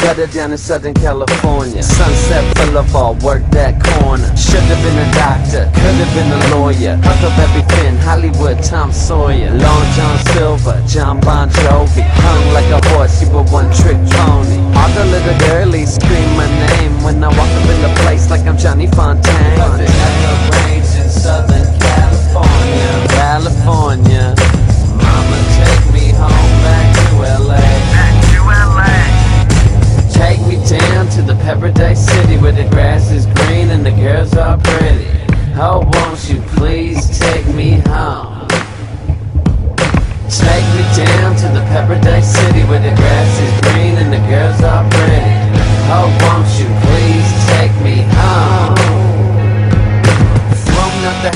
better down in Southern California. Sunset Boulevard, work that corner. Should've been a doctor, could've been a lawyer. Huckleberry Finn, Hollywood, Tom Sawyer. Long John Silver, John Bon Jovi. Hung like a horse, you were one trick pony. All the little girlies scream my name when I where the grass is green and the girls are pretty. Oh, won't you please take me home? Take me down to the Paradise City where the grass is green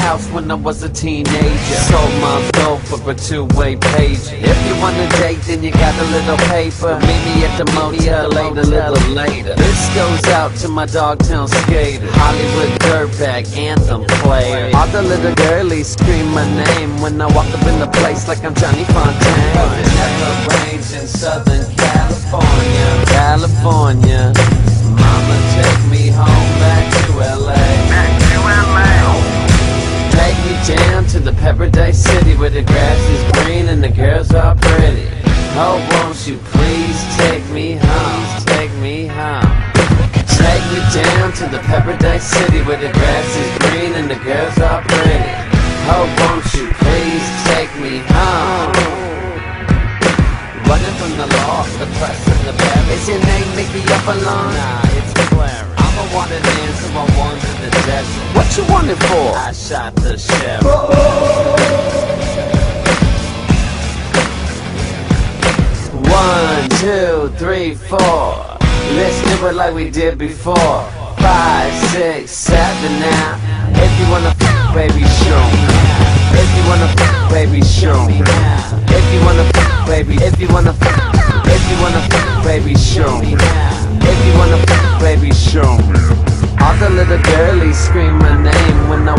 house when I was a teenager. Sold my dough for a two-way page. If you want a date, then you got a little paper. Meet me at the motel later, a little later. This goes out to my Dogtown skater, Hollywood dirtbag anthem player. All the little girlies scream my name when I walk up in the place like I'm Johnny Fontane. Never rains City where the grass is green and the girls are pretty. Oh, won't you please take me home? Take me home. Take me down to the Paradise City where the grass is green and the girls are pretty. Oh, won't you please take me home? Running from the law, the press and the bad. Is your name Mickey Avalon? Nah, it's Clarence. I'm a wanted man, so I wanted the desert. What you wanted for? I shot the sheriff. Two, three, four. Let's do it like we did before. Five, six, seven now. If you wanna baby, show me. If you wanna baby, show me. If you wanna baby, if you wanna if you wanna baby, show me. If you wanna baby, show me. All the little girlies scream my name when I